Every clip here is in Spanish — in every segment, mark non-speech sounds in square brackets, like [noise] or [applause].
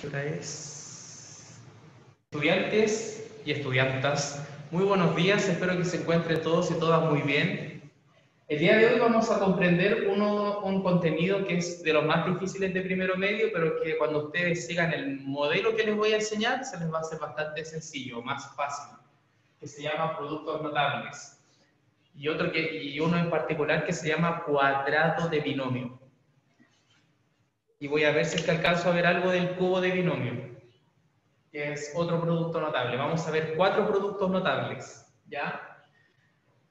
Es estudiantes y estudiantas. Muy buenos días, espero que se encuentren todos y todas muy bien. El día de hoy vamos a comprender uno, un contenido que es de los más difíciles de primero medio, pero que cuando ustedes sigan el modelo que les voy a enseñar, se les va a hacer bastante sencillo, más fácil, que se llama productos notables. Y, otro que, y uno en particular que se llama cuadrado de binomio y voy a ver si es que alcanzo a ver algo del cubo de binomio, que es otro producto notable. Vamos a ver cuatro productos notables, ¿ya?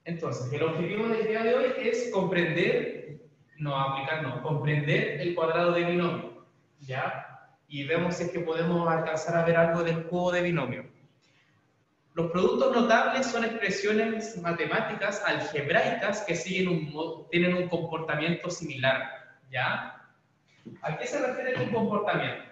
Entonces, el objetivo del día de hoy es comprender, no aplicar, no, comprender el cuadrado de binomio, ¿ya? Y vemos si es que podemos alcanzar a ver algo del cubo de binomio. Los productos notables son expresiones matemáticas algebraicas que siguen un, tienen un comportamiento similar, ¿ya? ¿A qué se refiere con comportamiento?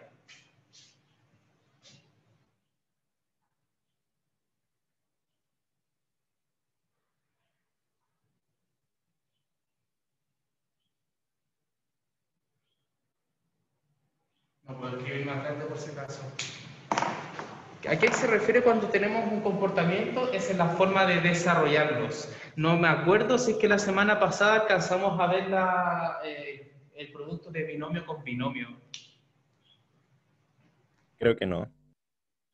No puedo escribir más grande por si acaso. ¿A qué se refiere cuando tenemos un comportamiento? Es en la forma de desarrollarlos. No me acuerdo si es que la semana pasada alcanzamos a ver la, eh, el producto de binomio con binomio? Creo que no.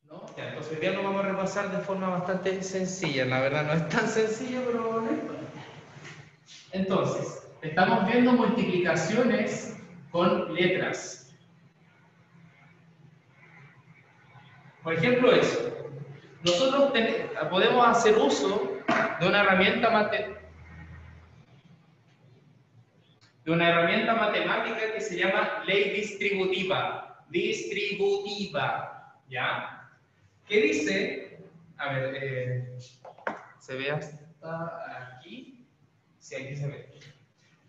¿No? Ya, entonces día lo vamos a repasar de forma bastante sencilla. La verdad no es tan sencillo, pero Entonces, estamos viendo multiplicaciones con letras. Por ejemplo, eso. Nosotros podemos hacer uso de una herramienta matemática de una herramienta matemática que se llama ley distributiva. Distributiva, ¿ya? ¿Qué dice? A ver, eh, ¿se ve hasta aquí? Sí, aquí se ve.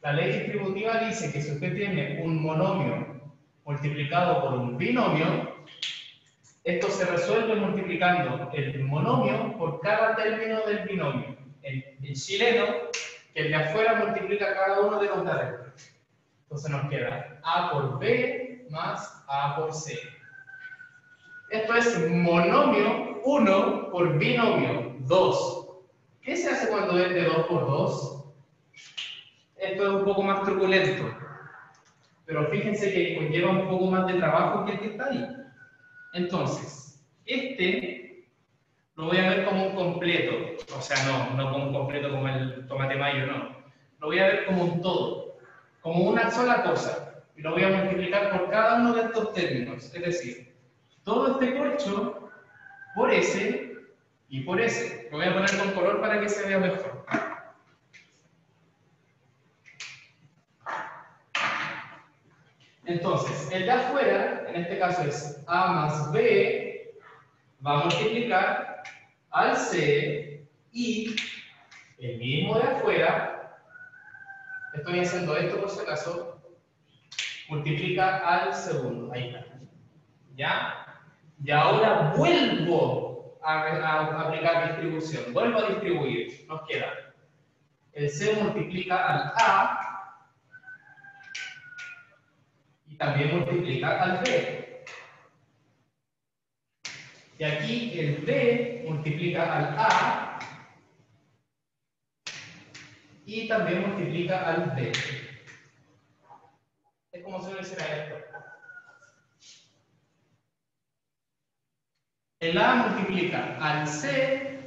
La ley distributiva dice que si usted tiene un monomio multiplicado por un binomio, esto se resuelve multiplicando el monomio por cada término del binomio. En, en chileno que el de afuera multiplica cada uno de los de. Entonces nos queda A por B más A por C. Esto es monomio 1 por binomio 2. ¿Qué se hace cuando es de 2 por 2? Esto es un poco más truculento. Pero fíjense que conlleva un poco más de trabajo que el que está ahí. Entonces, este lo voy a ver como un completo, o sea, no, no como un completo como el tomate mayo, no. Lo voy a ver como un todo, como una sola cosa. Y lo voy a multiplicar por cada uno de estos términos. Es decir, todo este corcho por ese y por ese. Lo voy a poner con color para que se vea mejor. Entonces, el de afuera, en este caso es A más B, va a multiplicar al C y el mismo de afuera, estoy haciendo esto por si acaso, multiplica al segundo. Ahí está. ¿Ya? Y ahora vuelvo a, aplicar distribución. Vuelvo a distribuir. Nos queda. El C multiplica al A y también multiplica al B. Y aquí el D multiplica al A y también multiplica al D. Es como se lo hiciera esto. El A multiplica al C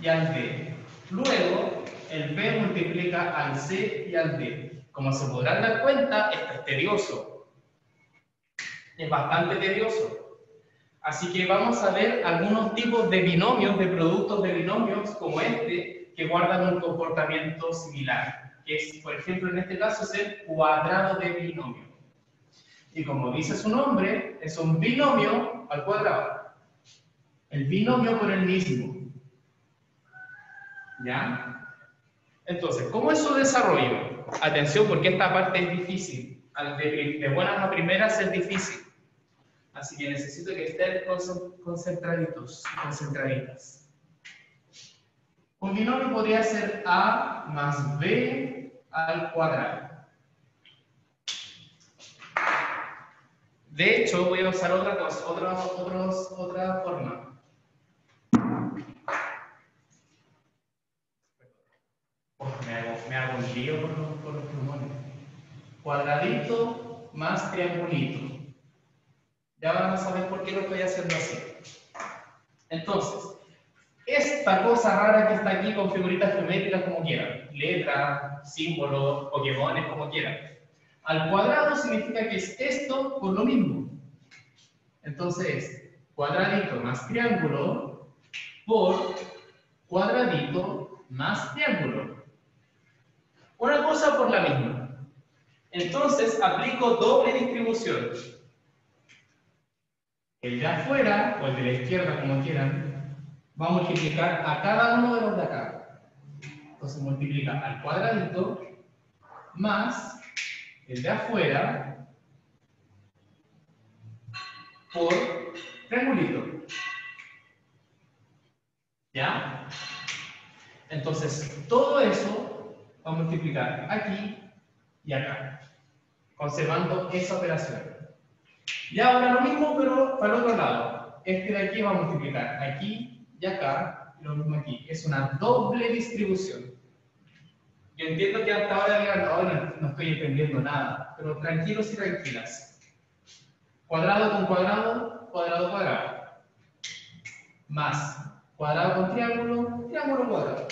y al D. Luego, el B multiplica al C y al D. Como se podrán dar cuenta, esto es tedioso. Es bastante tedioso. Así que vamos a ver algunos tipos de binomios, de productos de binomios como este, que guardan un comportamiento similar, que es, por ejemplo, en este caso es el cuadrado de binomio. Y como dice su nombre, es un binomio al cuadrado. El binomio por el mismo. ¿Ya? Entonces, ¿cómo es su desarrollo? Atención, porque esta parte es difícil. De, buenas a primeras es difícil. Así que necesito que estén concentraditos, concentraditas. Un binomio podría ser A más B al cuadrado. De hecho, voy a usar otra cosa, otra, otros, otra forma. me, hago, un lío por los, por los. Cuadradito más triangulito. Ya van a saber por qué lo estoy haciendo así. Entonces, esta cosa rara que está aquí con figuritas geométricas como quieran, letras, símbolos, pokémones, como quieran. Al cuadrado significa que es esto por lo mismo. Entonces, cuadradito más triángulo por cuadradito más triángulo. Una cosa por la misma. Entonces, aplico doble distribución. El de afuera, o el de la izquierda, como quieran, va a multiplicar a cada uno de los de acá. Entonces multiplica al cuadradito más el de afuera por triangulito. ¿Ya? Entonces, todo eso va a multiplicar aquí y acá, conservando esa operación. Y ahora lo mismo, pero para el otro lado. Este de aquí va a multiplicar aquí y acá, lo mismo aquí. Es una doble distribución. Yo entiendo que hasta ahora no, estoy entendiendo nada, pero tranquilos y tranquilas. Cuadrado con cuadrado, cuadrado cuadrado. Más cuadrado con triángulo, triángulo cuadrado.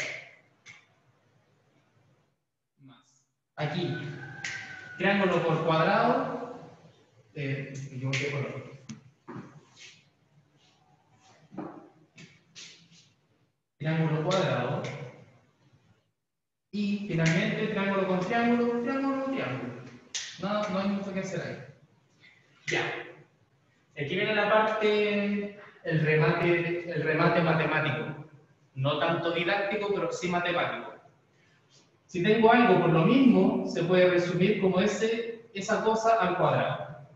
Más. Aquí, triángulo por cuadrado, eh, Triángulo cuadrado y finalmente, triángulo con triángulo, triángulo con triángulo. No, no hay mucho que hacer ahí. Ya. Aquí viene la parte, el remate, el remate matemático. No tanto didáctico, pero sí matemático. Si tengo algo por lo mismo, se puede resumir como ese, esa cosa al cuadrado.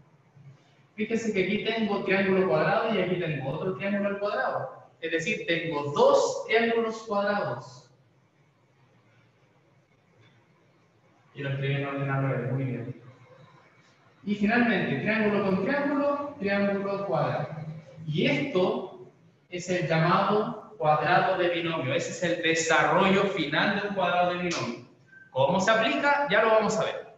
Fíjense que aquí tengo triángulo cuadrado y aquí tengo otro triángulo al cuadrado. Es decir, tengo dos triángulos cuadrados. y lo escriben en orden al muy bien. Y finalmente, triángulo con triángulo, triángulo cuadrado. Y esto es el llamado cuadrado de binomio. Ese es el desarrollo final de un cuadrado de binomio. ¿Cómo se aplica? Ya lo vamos a ver.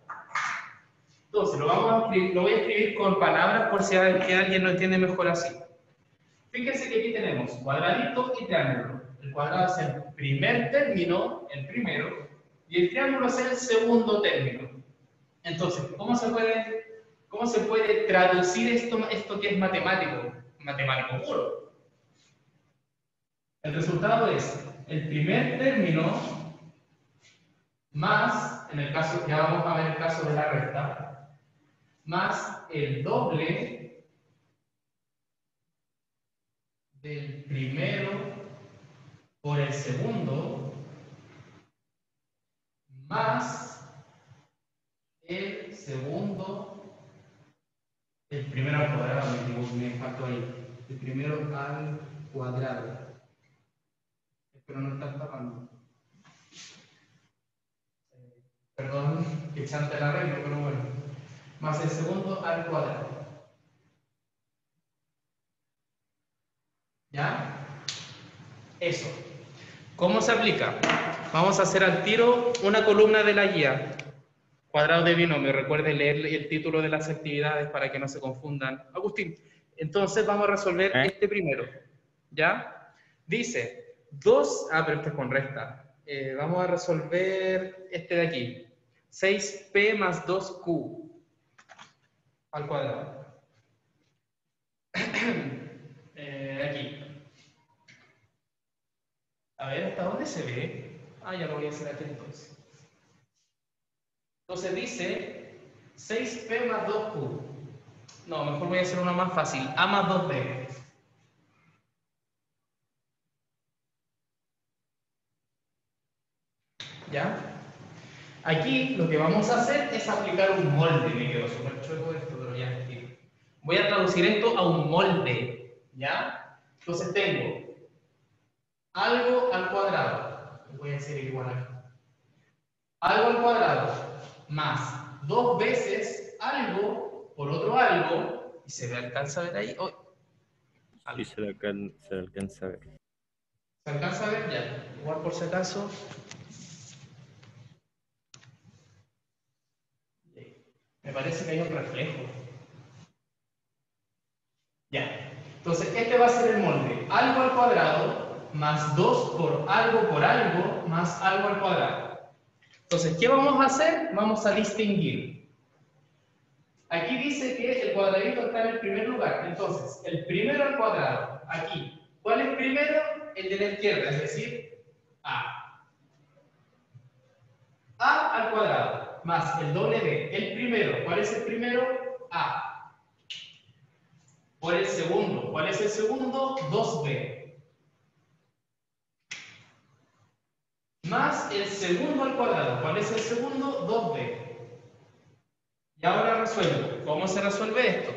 Entonces, lo, vamos a lo voy a escribir con palabras por si alguien lo entiende mejor así. Fíjense que aquí tenemos cuadradito y triángulo. El cuadrado es el primer término, el primero, y el triángulo es el segundo término. Entonces, ¿cómo se puede, cómo se puede traducir esto, esto que es matemático? Matemático puro. El resultado es el primer término más, en el caso, ya vamos a ver el caso de la recta, más el doble del primero por el segundo más el segundo, el primero al cuadrado, me, faltó ahí, el primero al cuadrado. Espero no estar tapando. Perdón que chante el arreglo, pero bueno. Más el segundo al cuadrado. ¿Ya? Eso. ¿Cómo se aplica? Vamos a hacer al tiro una columna de la guía. Cuadrado de binomio. Recuerden leer el título de las actividades para que no se confundan. Agustín, entonces vamos a resolver ¿Eh? este primero. ¿Ya? Dice, 2, ah, pero este es con resta. Eh, vamos a resolver este de aquí. 6p más 2q al cuadrado. [clears throat] eh, aquí. A ver, ¿hasta dónde se ve? Ah, ya lo voy a hacer aquí entonces. Entonces dice 6P más 2Q. No, mejor voy a hacer una más fácil. A más 2B. ¿Ya? Aquí lo que vamos a hacer es aplicar un molde. Me quedó súper chueco esto, pero ya Voy a traducir esto a un molde. ¿Ya? Entonces tengo algo al cuadrado voy a hacer igual aquí. Algo al cuadrado más dos veces algo por otro algo ¿Y se alcanza a ver ahí? Oh. Sí, se, alcanza, se alcanza a ver. ¿Se alcanza a ver? Ya. Igual por si acaso. Me parece que hay un reflejo. Ya. Entonces, este va a ser el molde. Algo al cuadrado más 2 por algo por algo más algo al cuadrado. Entonces, ¿qué vamos a hacer? Vamos a distinguir. Aquí dice que el cuadradito está en el primer lugar. Entonces, el primero al cuadrado, aquí. ¿Cuál es primero? El de la izquierda, es decir, A. A al cuadrado más el doble B. El primero, ¿cuál es el primero? A. Por el segundo, ¿cuál es el segundo? 2B. Más el segundo al cuadrado, ¿cuál es el segundo? 2B. Y ahora resuelvo. ¿Cómo se resuelve esto?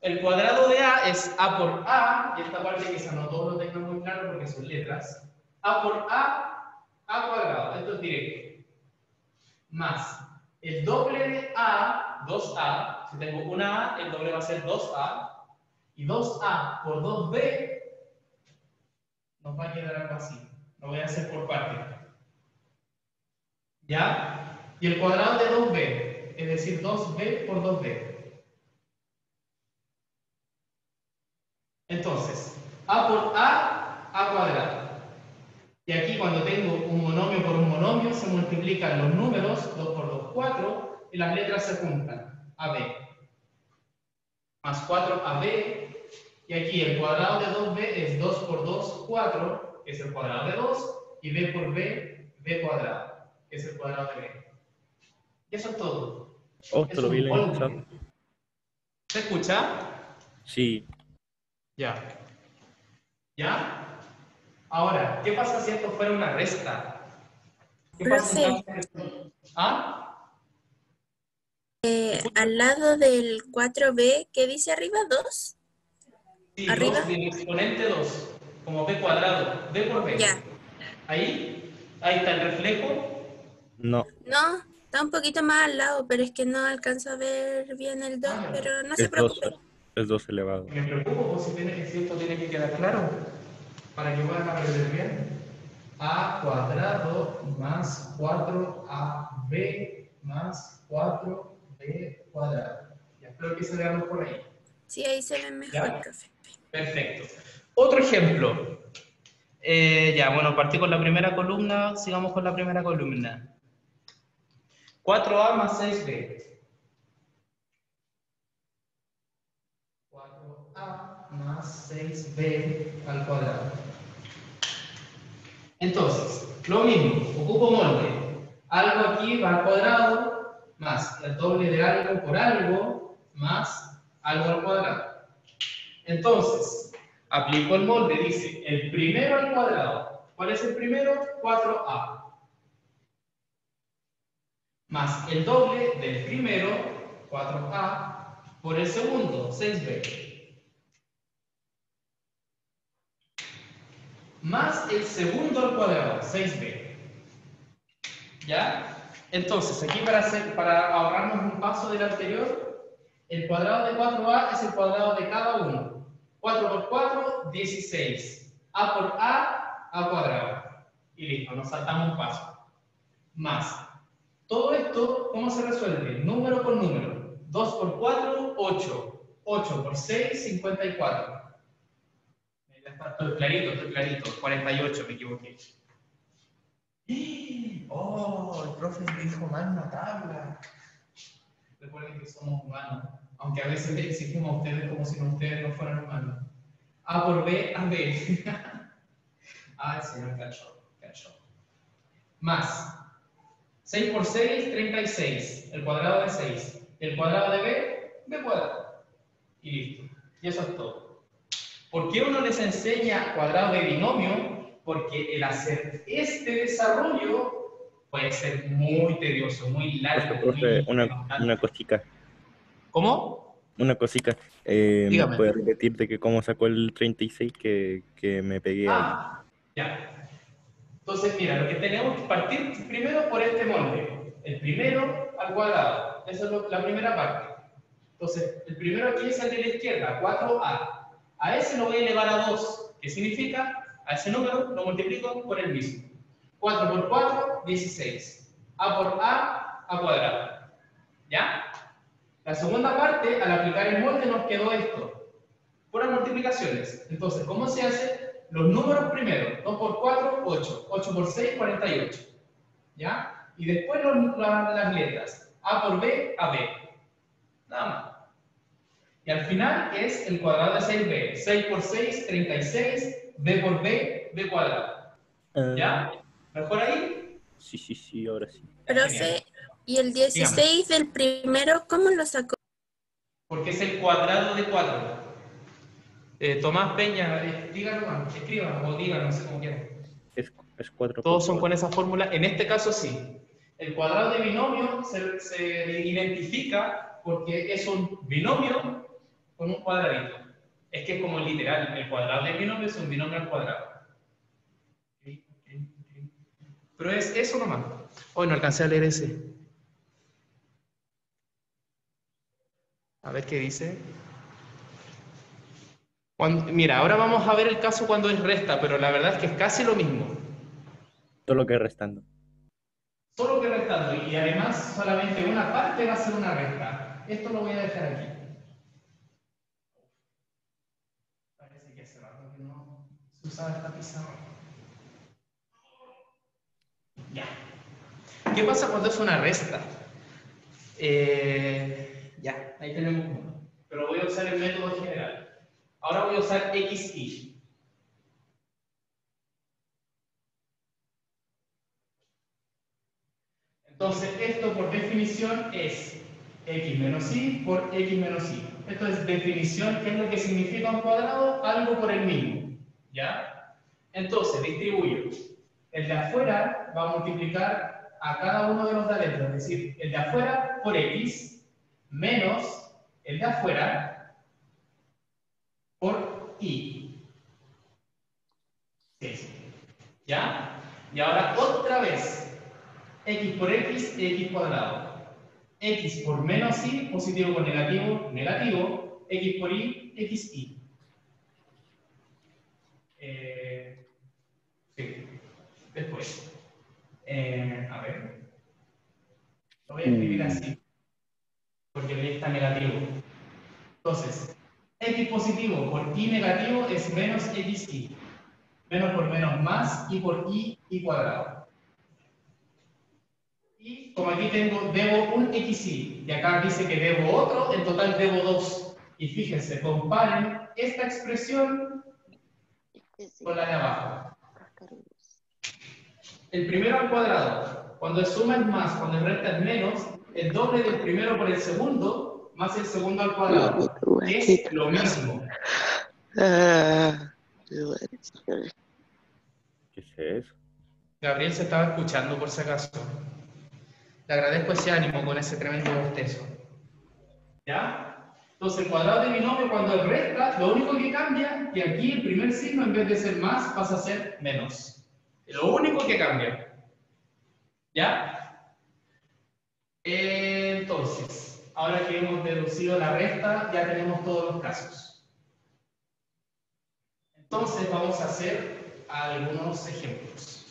El cuadrado de A es A por A, y esta parte quizá no todos lo tengan muy claro porque son letras. A por A, A cuadrado, esto es directo. Más el doble de A, 2A, si tengo una A, el doble va a ser 2A, y 2A por 2B nos va a quedar algo así. Lo voy a hacer por parte. ¿Ya? Y el cuadrado de 2b, es decir, 2b por 2b. Entonces, a por a, a cuadrado. Y aquí cuando tengo un monomio por un monomio, se multiplican los números, 2 por 2, 4, y las letras se juntan, ab. Más 4ab, y aquí el cuadrado de 2b es 2 por 2, 4, que es el cuadrado de 2, y b por b, b cuadrado, que es el cuadrado de b. Y eso es todo. Oh, te lo vi en ¿Se escucha? Sí. Ya. ¿Ya? Ahora, ¿qué pasa si esto fuera una resta? ¿Qué pasa ¿Ah? Eh, al lado del 4b, ¿qué dice arriba? ¿2? Sí, ¿Arriba? 2 exponente 2, como b cuadrado, b por b. Ya. Ahí, ahí está el reflejo. No. No, está un poquito más al lado, pero es que no alcanzo a ver bien el 2, Ah, pero no se Es 2, preocupe. es 2 elevado. Me preocupo pues, si, tiene, si esto tiene que quedar claro para que puedan aprender bien. A cuadrado más 4AB más 4B cuadrado. Ya espero que se veamos por ahí. Sí, ahí se ve mejor, Ya. profe. Perfecto. Otro ejemplo. Eh, ya, bueno, partí con la primera columna, sigamos con la primera columna. 4A más 6B. 4A más 6B al cuadrado. Entonces, lo mismo, ocupo molde. Algo aquí va al cuadrado, más el doble de algo por algo, más algo al cuadrado. Entonces, aplico el molde, dice el primero al cuadrado. ¿Cuál es el primero? 4A. Más el doble del primero, 4A, por el segundo, 6B. Más el segundo al cuadrado, 6B. ¿Ya? Entonces, aquí para, ahorrarnos un paso del anterior, el cuadrado de 4A es el cuadrado de cada uno. 4 por 4, 16. A por A, A cuadrado. Y listo, nos saltamos un paso. Más. Todo esto, ¿cómo se resuelve? Número por número. 2 por 4, 8. 8 por 6, 54. Ya está, estoy clarito, estoy clarito. 48, me equivoqué. [gasps] Oh, el profe dijo mal una tabla. Recuerden que somos humanos, aunque a veces le exigimos a ustedes como si no ustedes no fueran humanos. A por B, a B. ah, el señor cachó, cachó. Más 6 por 6, 36. El cuadrado de 6. El cuadrado de B, B cuadrado. Y listo. Y eso es todo. ¿Por qué uno les enseña cuadrado de binomio? Porque el hacer este desarrollo puede ser muy tedioso, muy largo. Profe, muy una, una cosita. ¿Cómo? Una cosita. Eh, Dígame. ¿Me puede repetir de que cómo sacó el 36 que, que me pegué ahí? Ah, ya. Entonces, mira, lo que tenemos que partir primero por este molde. El primero al cuadrado. Esa es lo- la primera parte. Entonces, el primero aquí es el de la izquierda, 4a. A ese lo voy a elevar a 2. ¿Qué significa? A ese número lo multiplico por el mismo. 4 por 4, 16. a por a, a cuadrado. ¿Ya? La segunda parte, al aplicar el molde, nos quedó esto. Puras multiplicaciones. Entonces, ¿cómo se hace? Los números primero. 2 por 4, 8. 8 por 6, 48. ¿Ya? Y después los, las letras. A por B, a B. Nada más. Y al final es el cuadrado de 6b. 6 por 6, 36. b por b, b cuadrado. ¿Ya? ¿Mejor ahí? Sí, sí, sí, ahora sí. Profe, ¿y el 16 del primero cómo lo sacó? Porque es el cuadrado de 4. Eh, Tomás Peña, eh, dígalo, escriba o diga, no sé cómo quieran. Es, es 4 Todos son con esa fórmula. En este caso sí. El cuadrado de binomio se, se identifica porque es un binomio con un cuadradito. Es que es como literal, el cuadrado de binomio es un binomio al cuadrado. Pero es eso nomás. Hoy no alcancé a leer ese. A ver qué dice. Cuando- mira, ahora vamos a ver el caso cuando es resta, pero la verdad es que es casi lo mismo. Todo lo que es restando. Solo que restando, y además solamente una parte va a ser una resta. Esto lo voy a dejar aquí. Parece que hace rato que no se usaba esta pizarra. Ya. ¿Qué pasa cuando es una resta? Eh, ahí tenemos uno. Pero voy a usar el método general. Ahora voy a usar XY. Entonces, esto por definición es x menos y por x menos y. Esto es definición, ¿qué es lo que significa un cuadrado? Algo por el mismo. ¿Ya? Entonces, distribuyo. El de afuera va a multiplicar a cada uno de los de es decir, el de afuera por x menos el de afuera por. Sí. ¿Ya? Y ahora otra vez, x por x, x cuadrado. x por menos y, positivo con negativo, negativo. x por y, xy. Eh, sí. Después. Eh, a ver. Lo voy a escribir así. Porque y está negativo. Entonces, x positivo por y negativo es menos xy. Menos por menos más y por y y cuadrado. Y como aquí tengo, debo un xy, y acá dice que debo otro, en total debo dos. Y fíjense, comparen esta expresión con la de abajo. El primero al cuadrado, cuando es suma es más, cuando es resta es menos, el doble del primero por el segundo, más el segundo al cuadrado. Es lo mismo. Ah, ¿Qué es eso? Gabriel se estaba escuchando por si acaso. Le agradezco ese ánimo con ese tremendo bostezo. ¿Ya? Entonces el cuadrado de binomio cuando es resta, lo único que cambia que aquí el primer signo en vez de ser más pasa a ser menos. Lo único que cambia. ¿Ya? Entonces, ahora que hemos deducido la resta, ya tenemos todos los casos. Entonces vamos a hacer algunos ejemplos.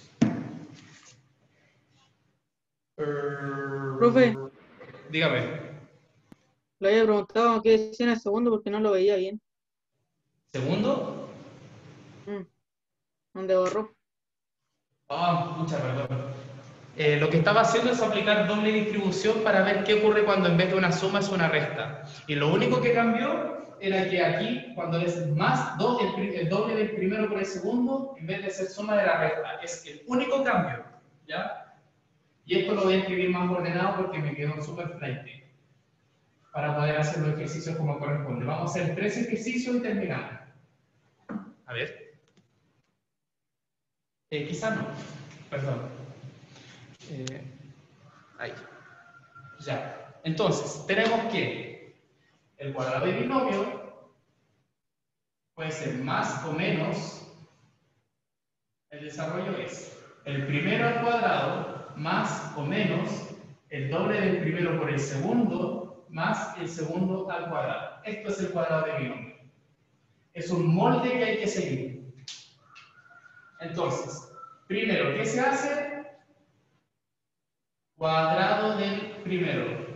Profe. Dígame. Le había preguntado qué decía en el segundo porque no lo veía bien. ¿Segundo? Mm. ¿Dónde borró? Ah, mucha perdón. Eh, lo que estaba haciendo es aplicar doble distribución para ver qué ocurre cuando en vez de una suma es una resta. Y lo único que cambió era que aquí, cuando es más do- el, pri- el doble del primero por el segundo, en vez de ser suma de la resta, es el único cambio. ¿Ya? Y esto lo voy a escribir más ordenado porque me quedó súper flight para poder hacer los ejercicios como corresponde. Vamos a hacer tres ejercicios y terminamos. A ver. Eh, quizá no. Perdón. Eh, ahí. Ya. Entonces, tenemos que el cuadrado de binomio puede ser más o menos. El desarrollo es el primero al cuadrado más o menos el doble del primero por el segundo más el segundo al cuadrado. Esto es el cuadrado de binomio. Es un molde que hay que seguir. Entonces, primero, ¿qué se hace? Cuadrado del primero.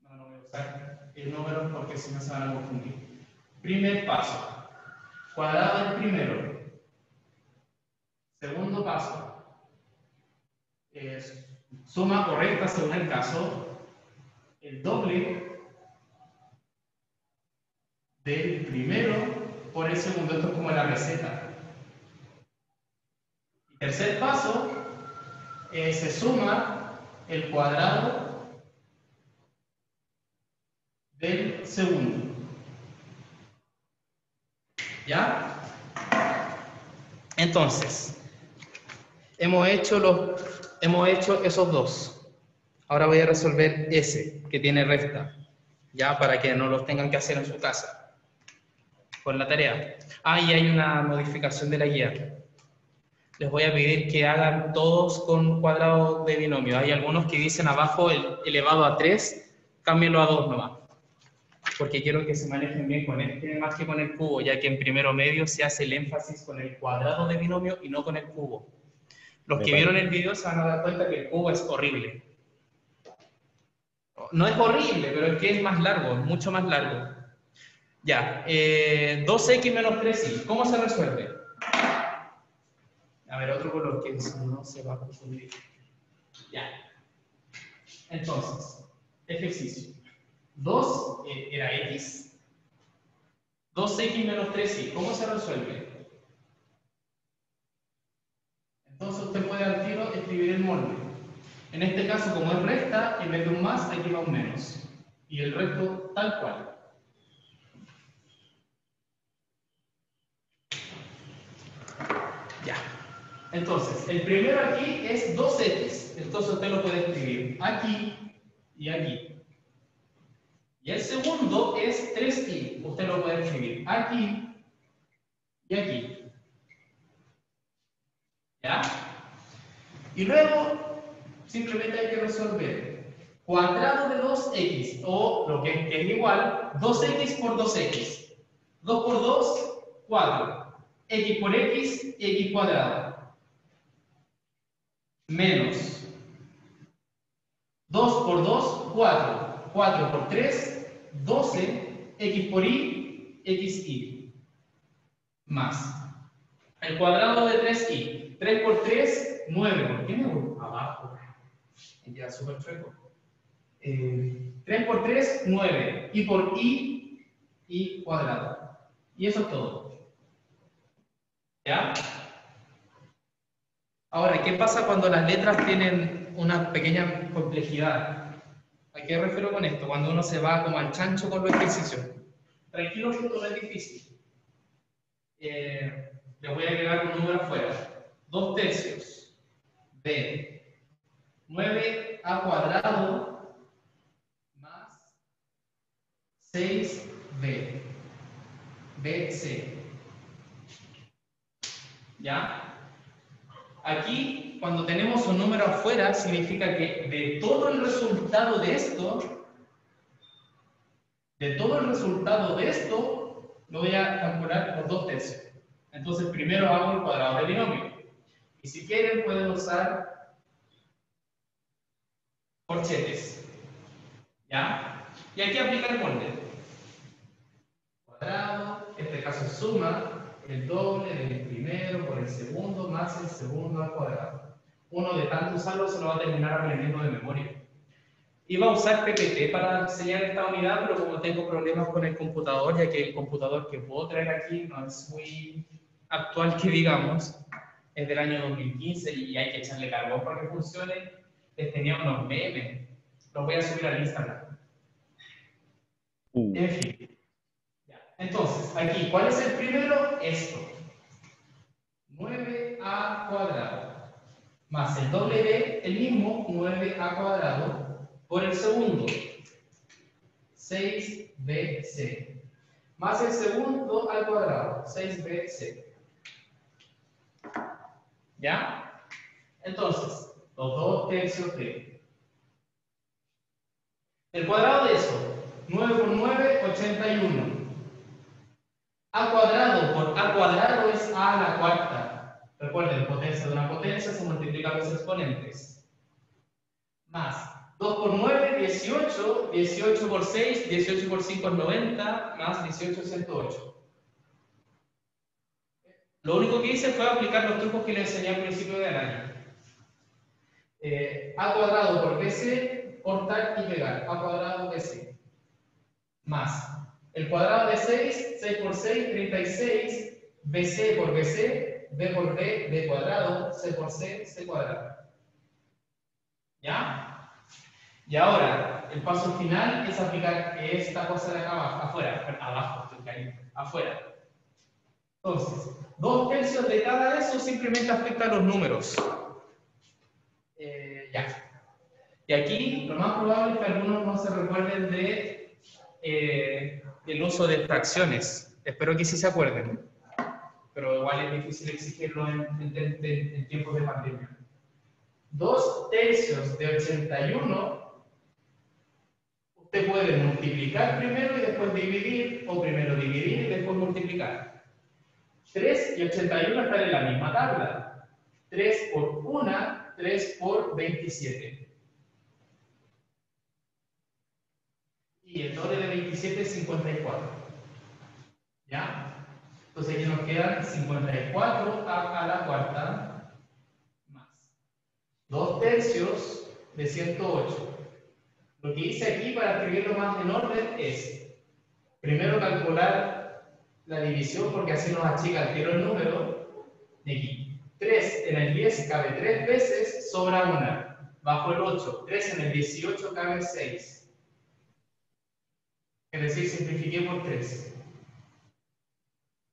No, no voy a usar el número porque si no se van a confundir. Primer paso. Cuadrado del primero. Segundo paso. Es suma correcta según el caso. El doble del primero por el segundo. Esto es como la receta. Tercer paso, eh, se suma el cuadrado del segundo. ¿Ya? Entonces, hemos hecho, los, hemos hecho esos dos. Ahora voy a resolver ese, que tiene resta, ya para que no los tengan que hacer en su casa, con la tarea. Ah, y hay una modificación de la guía. Les voy a pedir que hagan todos con cuadrado de binomio. Hay algunos que dicen abajo el elevado a 3, cámbienlo a 2 nomás. Porque quiero que se manejen bien con este más que con el cubo, ya que en primero medio se hace el énfasis con el cuadrado de binomio y no con el cubo. Los Me que vieron el video se van a dar cuenta que el cubo es horrible. No es horrible, pero es que es más largo, mucho más largo. Ya, eh, 2x menos 3y, ¿cómo se resuelve? A ver, otro color que si no se va a confundir. Ya. Entonces, ejercicio. 2 eh, era x. 2x menos 3y, ¿cómo se resuelve? Entonces usted puede al tiro escribir el molde. En este caso, como es recta, en vez de un más, aquí va un menos. Y el resto tal cual. Ya. Entonces, el primero aquí es 2x. Entonces usted lo puede escribir aquí y aquí. Y el segundo es 3y. Usted lo puede escribir aquí y aquí. ¿Ya? Y luego, simplemente hay que resolver cuadrado de 2x, o lo que que es igual, 2x por 2x. 2 por 2, 4. x por x, x cuadrado. Menos 2 por 2, 4. 4 por 3, 12. x por y, xy. Más. El cuadrado de 3y. 3 por 3, 9. ¿Por qué me voy abajo? Ya, súper chueco. Eh, 3 por 3, 9. Y por y, y cuadrado. Y eso es todo. ¿Ya? Ahora, ¿qué pasa cuando las letras tienen una pequeña complejidad? ¿A qué refiero con esto? Cuando uno se va como al chancho con los ejercicios. Tranquilo esto no es difícil. Eh, le voy a agregar un número afuera. 2 tercios de 9a cuadrado más 6b. bc. ¿Ya? Aquí, cuando tenemos un número afuera, significa que de todo el resultado de esto, de todo el resultado de esto, lo voy a calcular por 2 tercios. Entonces, primero hago el cuadrado del binomio. Y si quieren, pueden usar corchetes. ¿Ya? Y aquí aplica el molde. Cuadrado, en este caso suma el doble del primero por el segundo más el segundo al cuadrado. Uno de tanto usarlo se lo va a terminar aprendiendo de memoria. Iba a usar PPT para enseñar esta unidad, pero como tengo problemas con el computador, ya que el computador que puedo traer aquí no es muy actual que digamos, es del año 2015 y hay que echarle carbón para que funcione, les tenía unos memes. Los voy a subir al Instagram. Uh, En fin. Entonces, aquí, ¿cuál es el primero? Esto. 9a cuadrado. Más el doble de el mismo 9a cuadrado por el segundo. 6bc. Más el segundo al cuadrado. 6bc. ¿Ya? Entonces, los dos tercios de El cuadrado de eso, 9 por 9, 81. A cuadrado por A cuadrado es A a la cuarta. Recuerden, potencia de una potencia se multiplica por los exponentes. Más 2 por 9, 18. 18 por 6, 18 por 5 es 90. Más 18 es 108. Lo único que hice fue aplicar los trucos que les enseñé al principio del año. Eh, a cuadrado por BC, cortar y pegar. A cuadrado BC. Más. El cuadrado de 6, 6 por 6, 36. BC por BC, B por B, B cuadrado, C por C, C cuadrado. ¿Ya? Y ahora, el paso final es aplicar esta cosa de acá abajo, afuera, abajo, estoy cayendo, afuera. Entonces, dos tercios de cada eso simplemente afecta a los números. Eh, ya. Y aquí, lo más probable es que algunos no se recuerden de eh, el uso de fracciones. Espero que sí se acuerden. Pero igual es difícil exigirlo en, en- en- tiempos de pandemia. Dos tercios de 81, usted puede multiplicar primero y después dividir, o primero dividir y después multiplicar. 3 y 81 están en la misma tabla. 3 por 1, 3 por 27. Y el doble de 27 es 54. ¿Ya? Entonces aquí nos quedan 54 a, a la cuarta más 2 tercios de 108. Lo que hice aquí para escribirlo más en orden es primero calcular la división porque así nos achica el tiro el número de aquí. 3 en el 10 cabe 3 veces, sobra una. Bajo el 8. 3 en el 18 cabe 6. Es decir, simplifiqué por 3.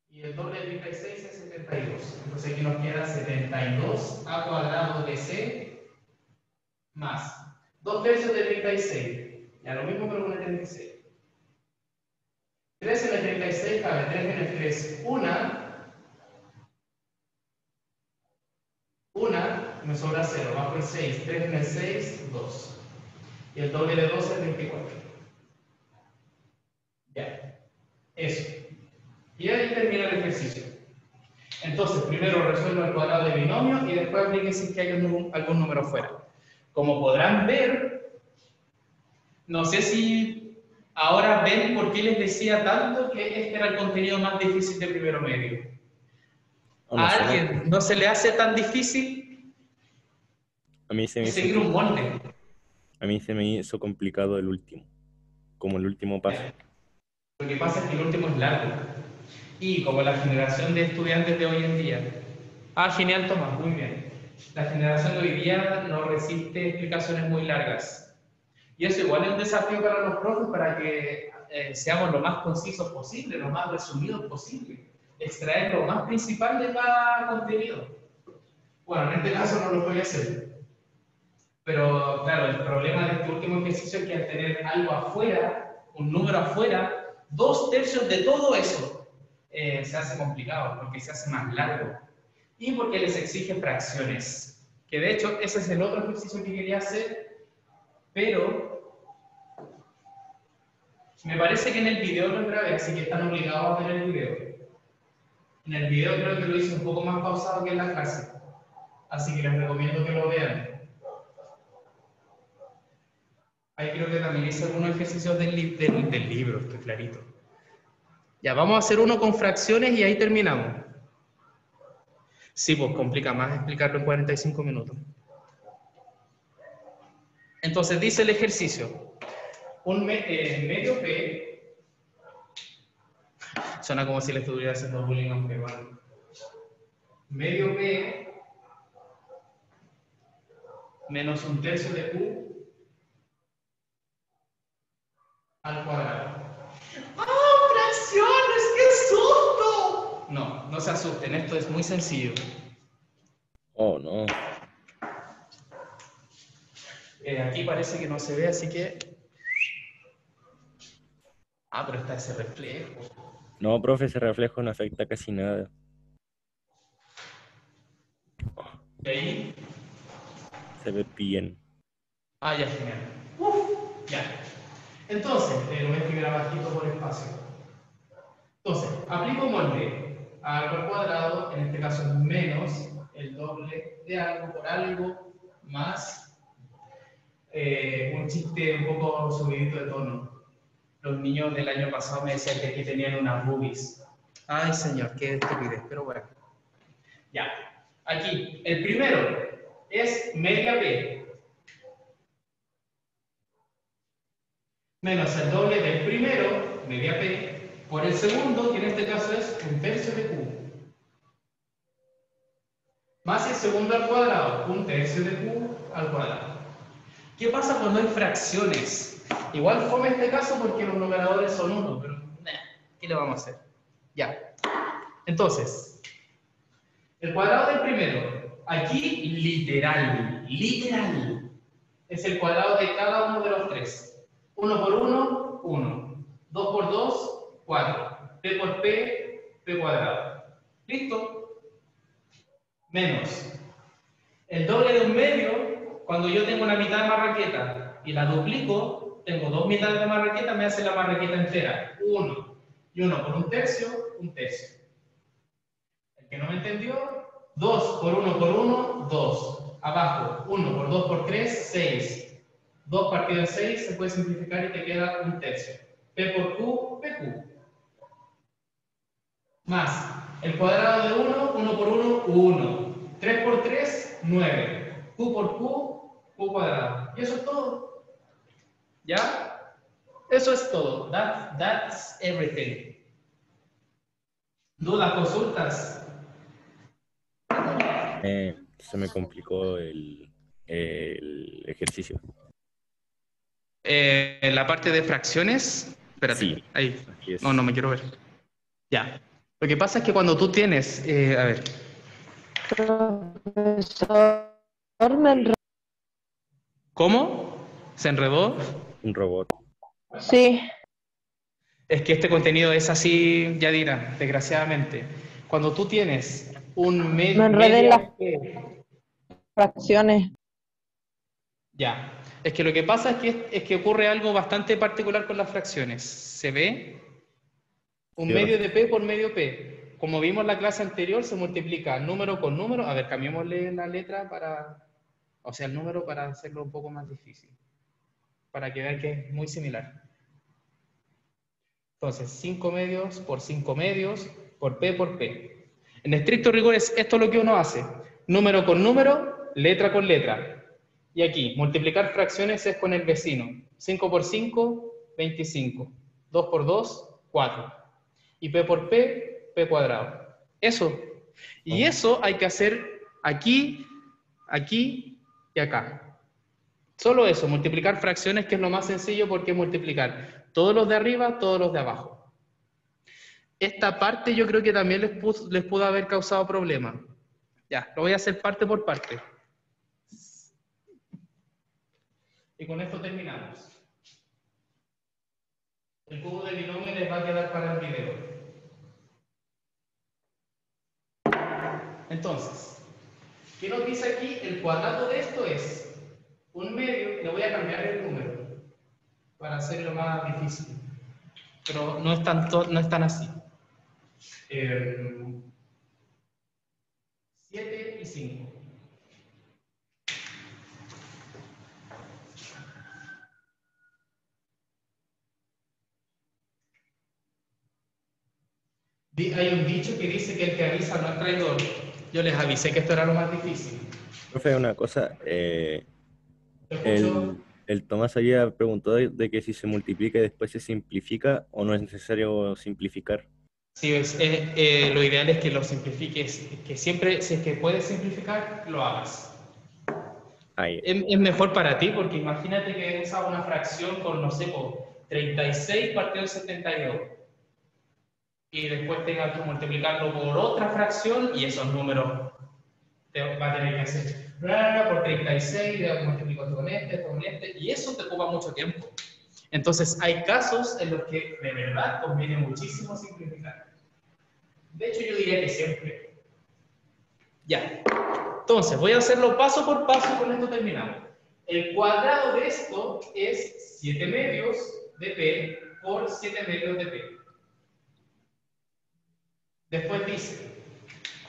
Y el doble de 36 es 72. Entonces aquí nos queda 72 a cuadrado de c más 2 tercios de 36. Ya lo mismo pero con el 36. 3 en el 36 cabe 3 en el 3, 1. 1, me sobra 0, bajo el 6, 3 en el 6, 2. Y el doble de 2 es 24. Ya, eso. Y ahí termina el ejercicio. Entonces, primero resuelvo el cuadrado de binomio y después aplique si que hay algún, algún número fuera. Como podrán ver, no sé si ahora ven por qué les decía tanto que este era el contenido más difícil de primero medio. ¿A alguien no se le hace tan difícil A mí, se me hizo, seguir un molde? a mí se me hizo complicado el último. Como el último paso. Lo que pasa es que el último es largo. Y como la generación de estudiantes de hoy en día. Ah, genial, Tomás, muy bien. La generación de hoy día no resiste explicaciones muy largas. Y eso igual es un desafío para los profes para que eh, seamos lo más concisos posible, lo más resumidos posible. Extraer lo más principal de cada contenido. Bueno, en este caso no lo voy a hacer. Pero claro, el problema de este último ejercicio es que al tener algo afuera, un número afuera, dos tercios de todo eso eh, se hace complicado porque se hace más largo y porque les exige fracciones. Que de hecho ese es el otro ejercicio que quería hacer, pero me parece que en el video lo grabé, así que están obligados a ver el video. En el video creo que lo hice un poco más pausado que en la clase, así que les recomiendo que lo vean. Ahí creo que también hice algunos ejercicios del, li- del, del libro, estoy clarito. Ya, vamos a hacer uno con fracciones y ahí terminamos. Sí, pues complica más explicarlo en 45 minutos. Entonces dice el ejercicio. Un eh, medio P. Suena como si le estuviera haciendo bullying a un peruano. Medio P menos un tercio de Q al cuadrado. ¡Ah, fracciones! ¡Qué susto! No, no se asusten, esto es muy sencillo. Oh, no. Eh, aquí parece que no se ve, así que... Ah, pero está ese reflejo. No, profe, ese reflejo no afecta casi nada. Y ahí... Se ve bien. Ah, ya, genial. Uf, ya. Entonces, eh, lo voy a escribir abajito por espacio. Entonces, aplico molde a algo al cuadrado, en este caso menos el doble de algo por algo más eh, un chiste un poco subidito de tono. Los niños del año pasado me decían que aquí tenían unas boobies. Ay, señor, qué estupidez, pero bueno. Ya, aquí, el primero es media P. Menos el doble del primero, media P, por el segundo, que en este caso es un tercio de Q. Más el segundo al cuadrado, un tercio de Q al cuadrado. ¿Qué pasa cuando hay fracciones? Igual fome este caso porque los numeradores son uno, pero nah, ¿qué le vamos a hacer? Ya. Entonces, el cuadrado del primero, aquí literal, literal, es el cuadrado de cada uno de los tres. 1 por 1, 1. 2 por 2, 4. P por P, P cuadrado. ¿Listo? Menos. El doble de un medio, cuando yo tengo una mitad de marraqueta y la duplico, tengo dos mitades de marraqueta, me hace la marraqueta entera. 1. Y 1 por un tercio, un tercio. El que no me entendió, 2 por 1 por 1, 2. Abajo, 1 por 2 por 3, 6. 2 partido en 6 se puede simplificar y te queda un tercio. P por Q, PQ. Más el cuadrado de 1, 1 por 1, 1. 3 por 3, 9. Q por Q, Q cuadrado. Y eso es todo. ¿Ya? Eso es todo. That, that's everything. ¿Dudas, consultas? Eh, se me complicó el, el ejercicio. Eh, la parte de fracciones. Espérate, Sí. ahí. Es. No, no me quiero ver. Ya. Lo que pasa es que cuando tú tienes, eh, a ver, Profesor, me. ¿cómo? ¿Se enredó? Un robot. Sí, Es que este contenido es así, Yadira, desgraciadamente. Cuando tú tienes un medio. Me enredé en las fracciones. Ya. Es que lo que pasa es que, es que ocurre algo bastante particular con las fracciones. ¿Se ve? Un Sí, medio de P por medio P. Como vimos en la clase anterior, se multiplica número con número. A ver, cambiémosle la letra para. O sea, el número para hacerlo un poco más difícil. Para que vean que es muy similar. Entonces, 5 medios por 5 medios por P por P. En estricto rigor es esto lo que uno hace. Número con número, letra con letra. Y aquí, multiplicar fracciones es con el vecino. 5 por 5, 25. 2 por 2, 4. Y P por P, P cuadrado. Eso. Y eso hay que hacer aquí, aquí y acá. Solo eso, multiplicar fracciones, que es lo más sencillo porque multiplicar todos los de arriba, todos los de abajo. Esta parte yo creo que también les, pus- les pudo haber causado problemas. Ya, lo voy a hacer parte por parte. Y con esto terminamos. El cubo de binomio les va a quedar para el video. Entonces, ¿qué nos dice aquí? El cuadrado de esto es un medio, le voy a cambiar el número para hacerlo más difícil. Pero no es tan, to- no es tan así. 7 y 5. Hay un dicho que dice que el que avisa no es traidor. Yo les avisé que esto era lo más difícil. Profe, una cosa. eh, el, el Tomás había preguntado de, de que si se multiplica y después se simplifica o no es necesario simplificar. Sí, es- eh, eh, lo ideal es que lo simplifiques, que siempre, si es que puedes simplificar, lo hagas. Ahí. Es, es mejor para ti, porque imagínate que usas una fracción con, no sé, po, 36 partido de 72. Y después tengas que multiplicarlo por otra fracción y esos números te va a tener que hacer por 36, y luego multiplico esto con este, esto con este, y eso te ocupa mucho tiempo. Entonces, hay casos en los que de verdad conviene muchísimo simplificar. De hecho, yo diría que siempre. Ya. Entonces, voy a hacerlo paso por paso y con esto terminamos. El cuadrado de esto es 7 medios de P por 7 medios de P. Después dice,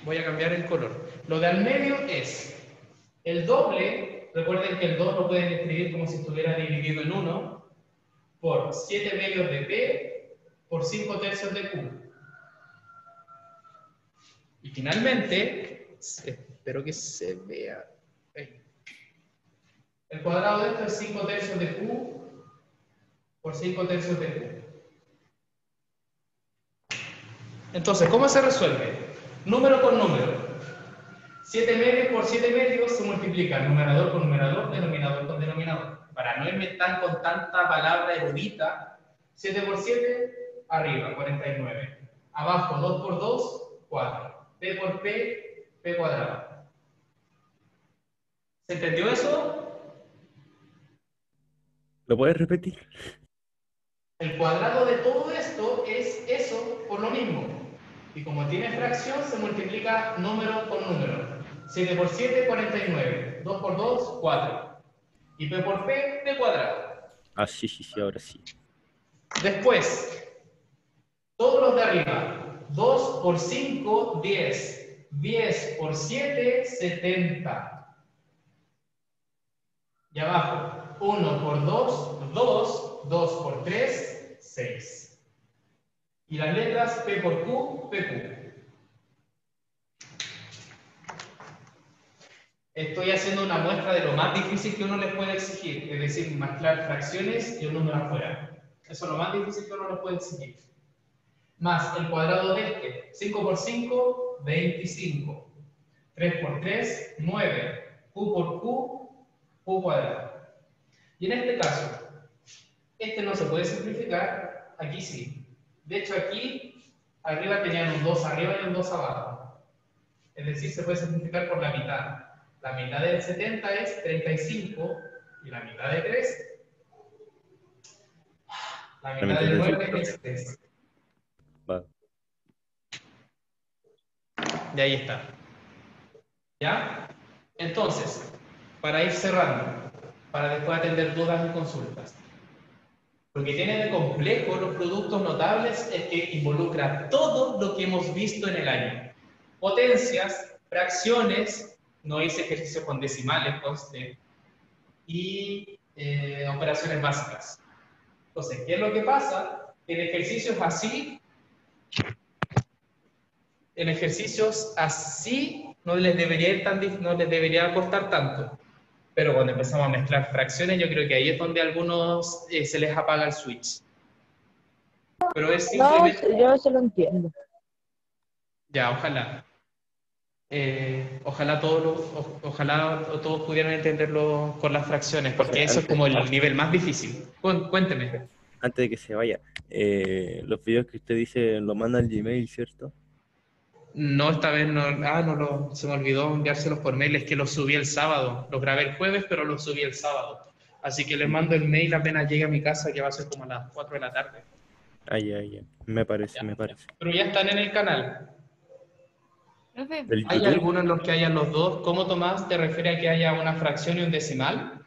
voy a cambiar el color. Lo de al medio es el doble, recuerden que el 2 lo pueden escribir como si estuviera dividido en 1, por 7 medios de P por 5 tercios de Q. Y finalmente, espero que se vea. El cuadrado de esto es 5 tercios de Q por 5 tercios de Q. Entonces, ¿cómo se resuelve? Número con número. 7 medios por 7 medios se multiplica numerador con numerador, denominador con denominador. Para no inventar con tanta palabra erudita, 7 por 7, arriba, 49. Abajo, 2 por 2, 4. P por P, P cuadrado. ¿Se entendió eso? ¿Lo puedes repetir? El cuadrado de todo esto es eso por lo mismo. Y como tiene fracción, se multiplica número con número. 7 por 7, 49. 2 por 2, 4. Y P por P, P cuadrado. Ah, sí, sí, sí, ahora sí. Después, todos los de arriba. 2 por 5, 10. 10 por 7, 70. Y abajo, 1 por 2, 2. 2 por 3, 6. Y las letras P por Q, PQ. Estoy haciendo una muestra de lo más difícil que uno les puede exigir, es decir, mezclar fracciones y un número afuera. Eso es lo más difícil que uno les puede exigir. Más el cuadrado de este, 5 por 5, 25. 3 por 3, 9. Q por Q, Q cuadrado. Y en este caso, este no se puede simplificar, aquí sí. De hecho, aquí arriba tenían un 2 arriba y un 2 abajo. Es decir, se puede simplificar por la mitad. La mitad del 70 es 35 y la mitad de 3. La mitad del 9 es 3. Va. Y ahí está. ¿Ya? Entonces, para ir cerrando, para después atender dudas y consultas. Lo que tiene de complejo los productos notables es que involucra todo lo que hemos visto en el año. Potencias, fracciones, no hice ejercicios con decimales, conste, y eh, operaciones básicas. Entonces, ¿qué es lo que pasa? En ejercicios así, en ejercicios así no les debería, ir tan, no les debería costar tanto. Pero cuando empezamos a mezclar fracciones, yo creo que ahí es donde a algunos eh, se les apaga el switch. Pero es No, simplemente... yo eso lo entiendo. Ya, ojalá. Eh, ojalá todos los- o- ojalá todos pudieran entenderlo con las fracciones, porque eso es como el nivel más difícil. Cu- Cuénteme. Antes de que se vaya, eh, los videos que usted dice los manda al Gmail, ¿cierto? No, esta vez no, ah, no lo, se me olvidó enviárselos por mail, es que los subí el sábado. Los grabé el jueves, pero los subí el sábado. Así que les mando el mail apenas llegue a mi casa, que va a ser como a las 4 de la tarde. Ay, ay, ay. Me parece, Ya. me parece. Pero ya están en el canal. Profe, ¿Del ¿Hay alguno en los que hayan los dos? ¿Cómo Tomás te refiere a que haya una fracción y un decimal?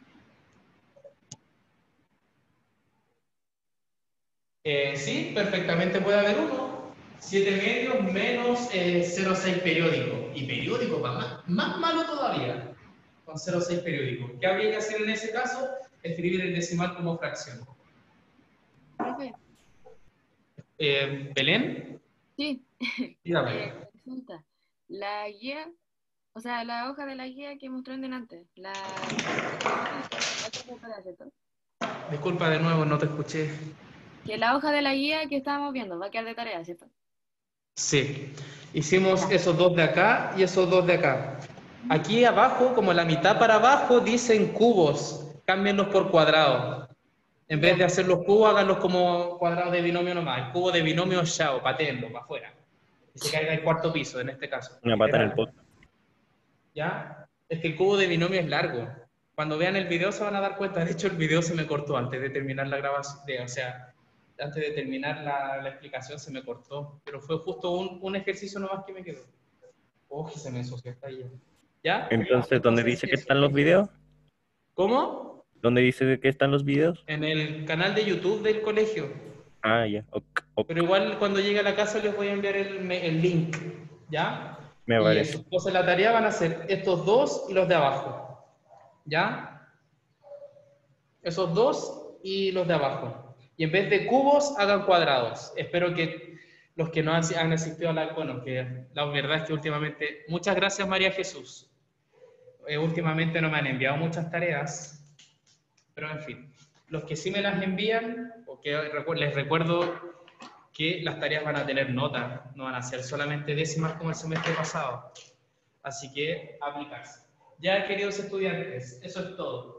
Eh, sí, perfectamente puede haber uno. 7 medios menos eh, 0,6 periódico. Y periódico, va más, más malo todavía, con 0,6 periódico. ¿Qué habría que hacer en ese caso? Escribir el decimal como fracción. profe, Eh, ¿Belén? sí, Dígame. eh. La guía, o sea, la hoja de la guía que mostró en delante, la... Disculpa de nuevo, no te escuché. Que la hoja de la guía que estábamos viendo va a quedar de tarea, ¿cierto? Sí, hicimos esos dos de acá y esos dos de acá. Aquí abajo, como la mitad para abajo, dicen cubos. Cámbienlos por cuadrados. En vez de hacer los cubos, háganlos como cuadrados de binomio nomás. El cubo de binomio chao, patéenlo para afuera. Que se caiga el cuarto piso, en este caso. Una pata en el. ¿Ya? Es que el cubo de binomio es largo. Cuando vean el video se van a dar cuenta. De hecho, el video se me cortó antes de terminar la grabación. o sea, antes de terminar la, la explicación se me cortó. Pero fue justo un, un ejercicio nomás que me quedó. Oh, que se me ensució esta guía. ¿Ya? Entonces, ¿dónde dice que están los videos? ¿Cómo? ¿Dónde dice que están los videos? En el canal de YouTube del colegio. Ah, ya. Pero igual cuando llegue a la casa les voy a enviar el, link. ¿Ya? me parece. Entonces la tarea van a ser estos dos y los de abajo. ¿Ya? Esos dos y los de abajo. Y en vez de cubos, hagan cuadrados. Espero que los que no han, han asistido a la... Bueno, que la verdad es que últimamente... Muchas gracias María Jesús. Eh, últimamente no me han enviado muchas tareas. Pero en fin. Los que sí me las envían, porque recu- les recuerdo que las tareas van a tener nota, no van a ser solamente décimas como el semestre pasado. Así que aplicarse. Ya, queridos estudiantes, eso es todo.